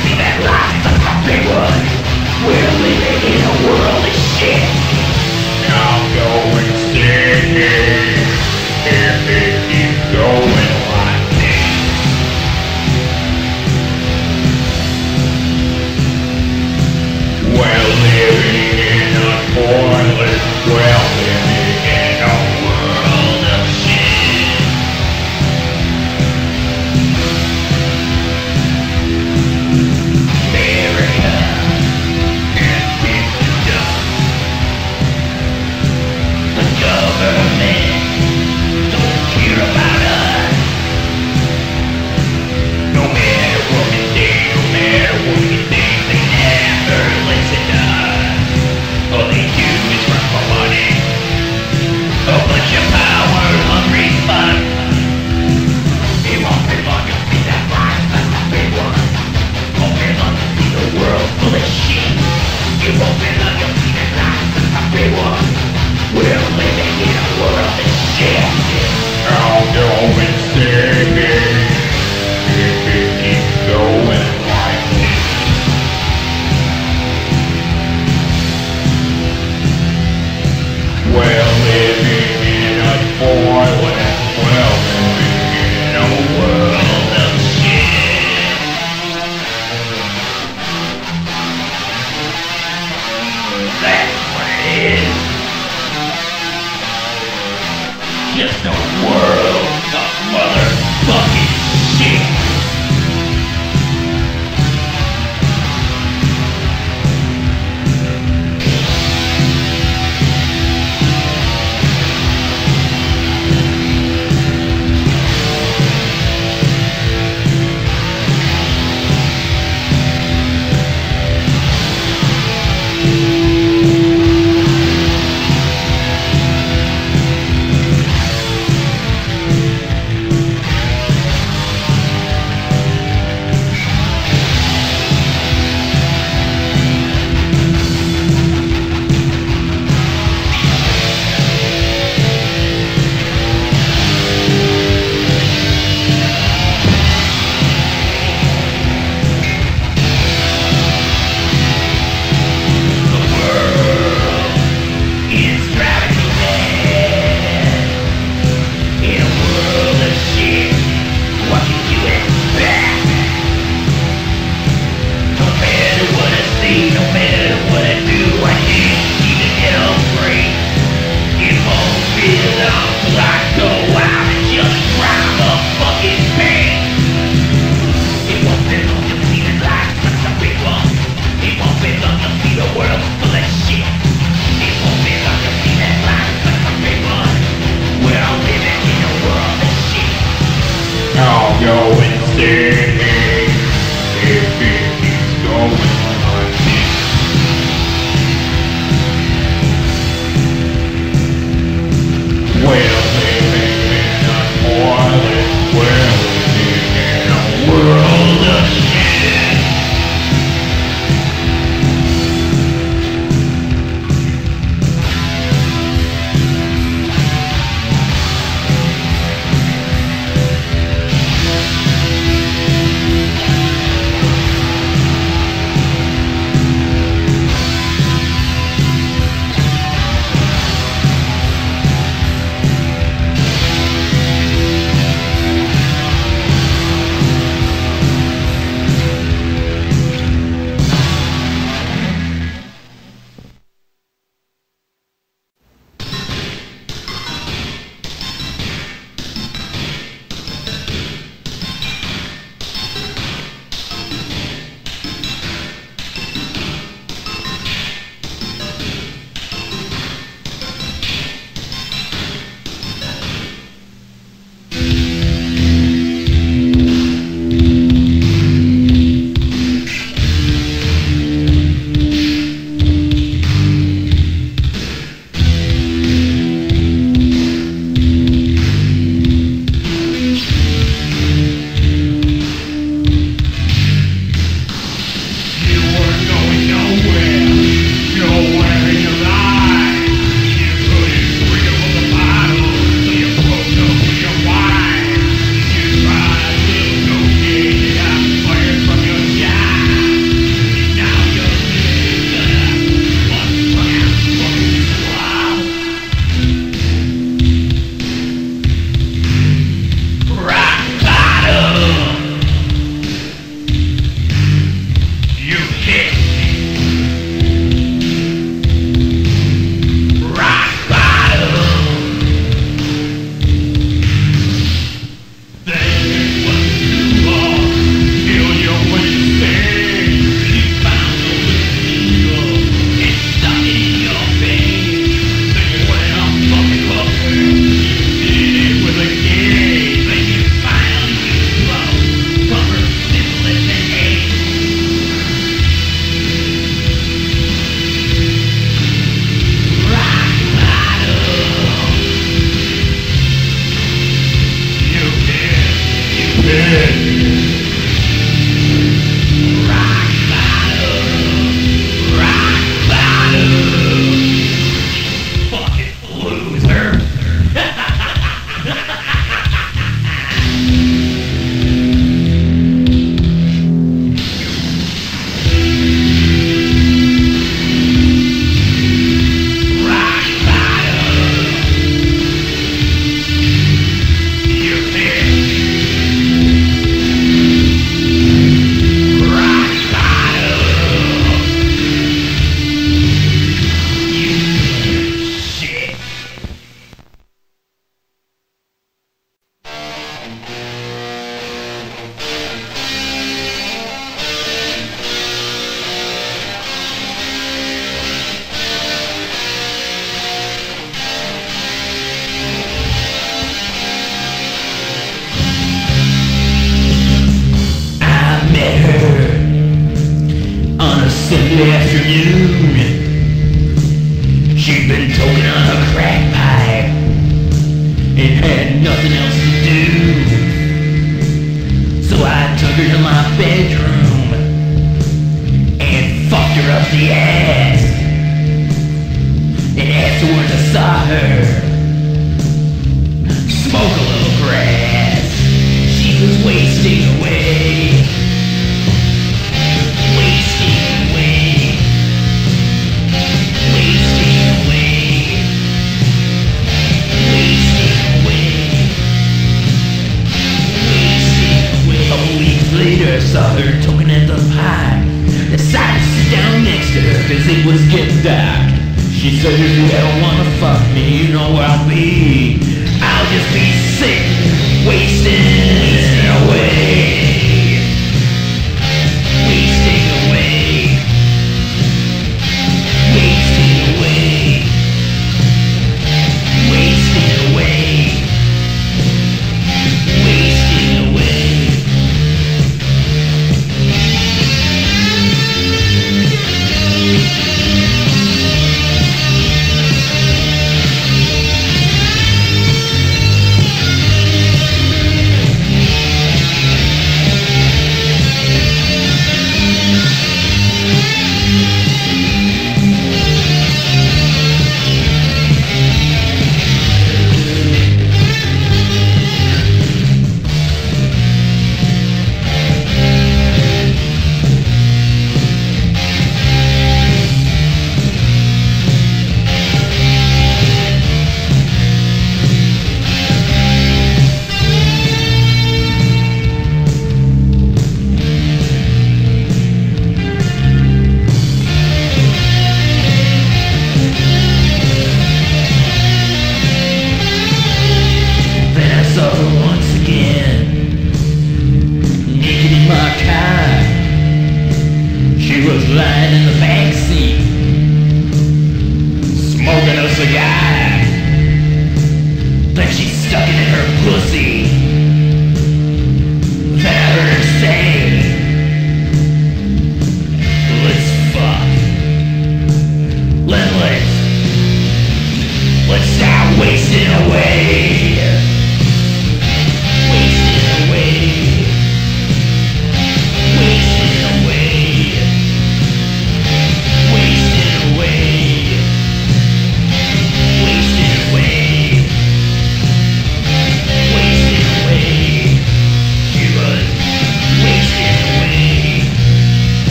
see that life, the fucking wood We're living in a world of shit. Four.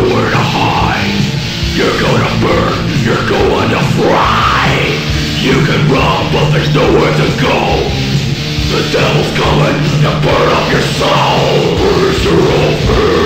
nowhere to hide. You're gonna burn, you're going to fry. You can run, but there's nowhere to go. The devil's coming to burn up your soul. Where's your old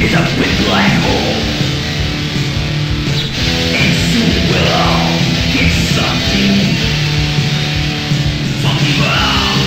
is a big black hole And soon we'll all get something in Fucking